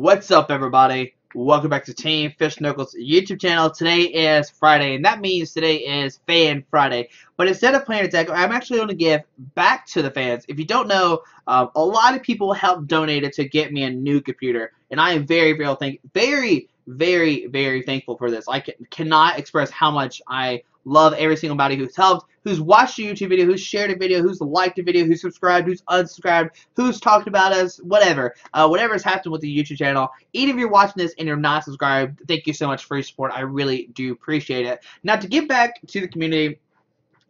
What's up, everybody? Welcome back to Team Fish Knuckles YouTube channel. Today is Friday, and that means today is Fan Friday. But instead of playing a deck, I'm actually going to give back to the fans. If you don't know, um, a lot of people helped donated to get me a new computer, and I am very, very thank, very, very, very thankful for this. I can, cannot express how much I love every single body who's helped, who's watched a YouTube video, who's shared a video, who's liked a video, who's subscribed, who's unsubscribed, who's talked about us, whatever. Uh, whatever has happened with the YouTube channel. Even if you're watching this and you're not subscribed, thank you so much for your support. I really do appreciate it. Now, to give back to the community,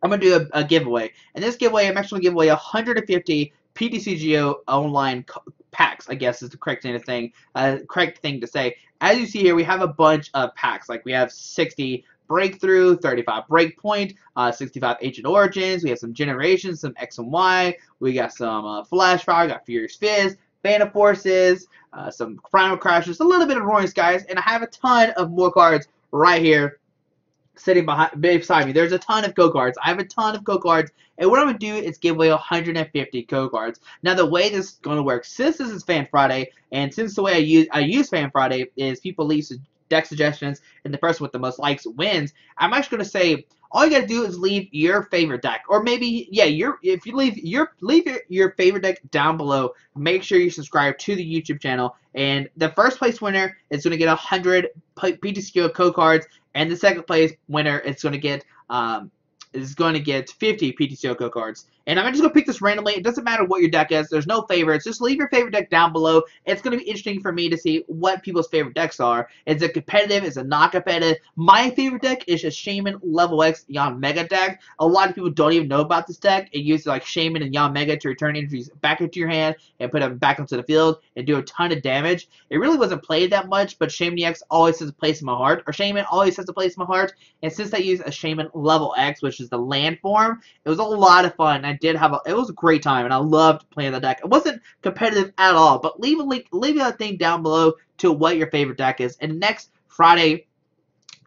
I'm going to do a, a giveaway. And this giveaway, I'm actually going to give away 150 PTCGO online packs, I guess is the correct thing, uh, correct thing to say. As you see here, we have a bunch of packs. Like we have 60 Breakthrough, 35 Breakpoint, uh, 65 Ancient Origins. We have some Generations, some X and Y. We got some uh, Flash Fire, got Furious Fists, Band of Forces, uh, some Primal Clashes, a little bit of Roaring Skies, and I have a ton of more cards right here sitting behind beside me. There's a ton of go cards. I have a ton of go cards, and what I'm gonna do is give away 150 go cards. Now the way this is gonna work, since this is Fan Friday, and since the way I use I use Fan Friday is people leave deck suggestions, and the person with the most likes wins. I'm actually going to say all you got to do is leave your favorite deck, or maybe yeah, your if you leave your leave your, your favorite deck down below. Make sure you subscribe to the YouTube channel, and the first place winner is going to get 100 PTCGO code cards, and the second place winner is going to get um, is going to get 50 PTCGO cards. And I'm just going to pick this randomly. It doesn't matter what your deck is. There's no favorites. Just leave your favorite deck down below. It's going to be interesting for me to see what people's favorite decks are. Is it competitive? Is it not competitive? My favorite deck is a Shaymin Level X Yanmega deck. A lot of people don't even know about this deck. It uses like Shaymin and Yanmega to return energies back into your hand and put them back onto the field and do a ton of damage. It really wasn't played that much, but Shaymin X always has a place in my heart. Or Shaymin always has a place in my heart. And since I use a Shaymin Level X, which is the land form, it was a lot of fun. I did have a, it was a great time, and I loved playing the deck. It wasn't competitive at all, but leave a link, leave a thing down below to what your favorite deck is. And next Friday,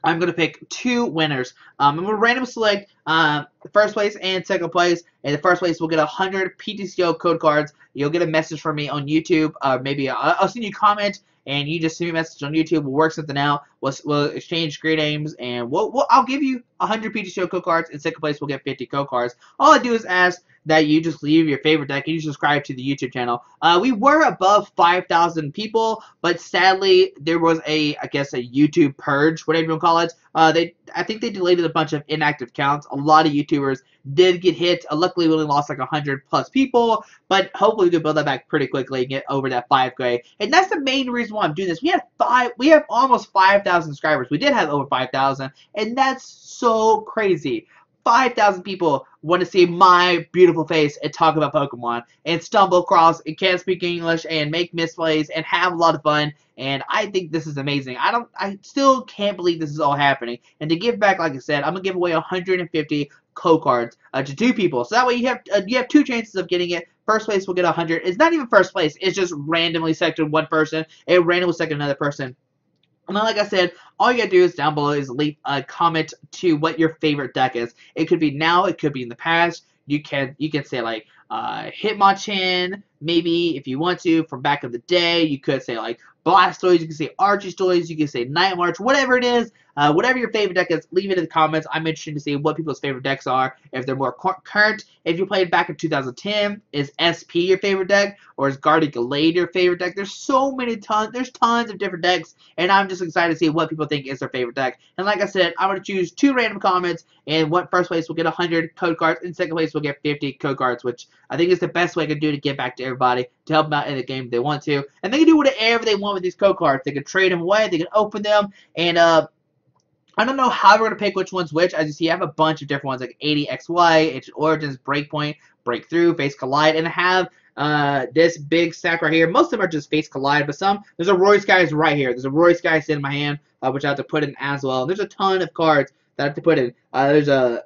I'm going to pick two winners. Um, I'm going to random select uh, first place and second place. And the first place will get 100 PTCGO code cards. You'll get a message from me on YouTube. Uh, maybe I'll, I'll send you a comment and you just send me a message on YouTube. We'll work something out. We'll, we'll exchange great names, and we'll, we'll, I'll give you 100 PTCGO code cards. In second place, we'll get 50 code cards. All I do is ask that you just leave your favorite deck and you subscribe to the YouTube channel. Uh, we were above 5,000 people, but sadly there was a, I guess, a YouTube purge, whatever you want to call it. Uh, they, I think they deleted a bunch of inactive accounts. A lot of YouTubers did get hit. Uh, luckily, we only lost like 100 plus people, but hopefully we can build that back pretty quickly and get over that 5K. And that's the main reason why I'm doing this. We have five, we have almost 5,000 subscribers. We did have over 5,000, and that's so crazy. 5,000 people want to see my beautiful face and talk about Pokemon and stumble across and can't speak English and make misplays and have a lot of fun. And I think this is amazing. I don't, I still can't believe this is all happening. And to give back, like I said, I'm gonna give away 150 co-cards uh, to two people. So that way you have uh, you have two chances of getting it. First place will get 100. It's not even first place. It's just randomly selected one person. It randomly selected another person. And then, like I said, all you gotta do is down below is leave a comment to what your favorite deck is. It could be now, it could be in the past. You can you can say like uh, Hitmonchan, maybe if you want to from back of the day. You could say like Blastoise, you can say Archestoise, you can say Night March, whatever it is. Uh, whatever your favorite deck is, leave it in the comments. I'm interested to see what people's favorite decks are. If they're more current, if you played back in 2010, is SP your favorite deck, or is Gardevoir Gallade your favorite deck? There's so many tons. There's tons of different decks, and I'm just excited to see what people think is their favorite deck. And like I said, I'm gonna choose two random comments, and what first place will get 100 code cards, and second place will get 50 code cards, which I think is the best way I can do to get back to everybody to help them out in the game if they want to. And they can do whatever they want with these code cards. They can trade them away. They can open them, and uh I don't know how we're going to pick which one's which. As you see, I have a bunch of different ones like 80XY, Ancient Origins, Breakpoint, Breakthrough, Fates Collide, and I have uh, this big stack right here. Most of them are just Fates Collide, but some, there's a Roaring Skies right here. There's a Roaring Skies in my hand, uh, which I have to put in as well. There's a ton of cards that I have to put in. Uh, there's a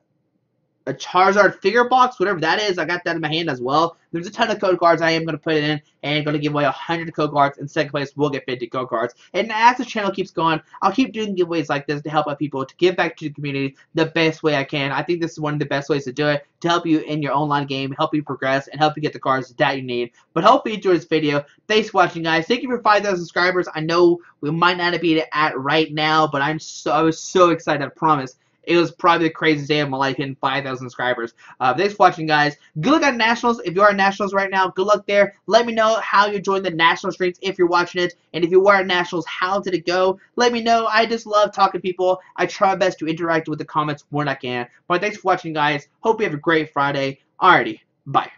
a Charizard figure box, whatever that is. I got that in my hand as well. There's a ton of code cards I am going to put it in and going to give away 100 code cards. In second place, we'll get 50 code cards. And as the channel keeps going, I'll keep doing giveaways like this to help out people, to give back to the community the best way I can. I think this is one of the best ways to do it, to help you in your online game, help you progress, and help you get the cards that you need. But hopefully you enjoyed this video. Thanks for watching, guys. Thank you for 5,000 subscribers. I know we might not be at right now, but I'm so, I was so excited, I promise. It was probably the craziest day of my life hitting 5,000 subscribers. Uh, thanks for watching, guys. Good luck on Nationals. If you are at Nationals right now, good luck there. Let me know how you joined the National streams if you're watching it. And if you were at Nationals, how did it go? Let me know. I just love talking to people. I try my best to interact with the comments when I can. But thanks for watching, guys. Hope you have a great Friday. Alrighty, bye.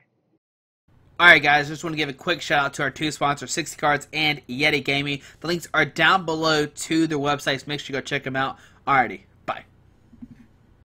Alright guys, just want to give a quick shout out to our two sponsors, 60 Cards and Yeti Gaming. The links are down below to their websites. Make sure you go check them out. Alrighty,